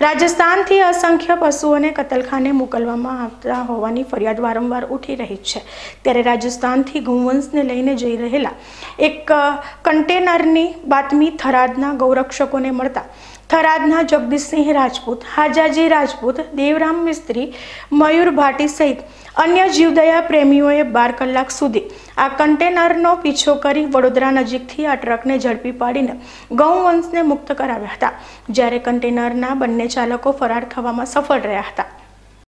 રાજસ્થાનથી અસંખ્ય પશુઓને કતલખાને મોકલવામાં આવતા હોવાની ફરિયાદ વારંવાર ઉઠી રહી છે. ત્યારે રાજસ્થાનથી ગૌવંશને લઈને જઈ રહેલા એક કન્ટેનરની બાતમી થરાદના ગૌરક્ષકોને મળતા થરાદના જગદીશસિંહ રાજપૂત, હાજાજી રાજપૂત, દેવરામ મિસ્ત્રી, મયુર ભાટી સહિત અન્ય જીવદયા પ્રેમીઓએ બાર કલાક સુધી આ કન્ટેનરનો પીછો કરી વડોદરા નજીકથી આ ટ્રકને ઝડપી પાડીને ગૌવંશને મુક્ત કરાવ્યા હતા. જ્યારે કન્ટેનરના બંને ચાલકો ફરાર થવામાં સફળ રહ્યા હતા.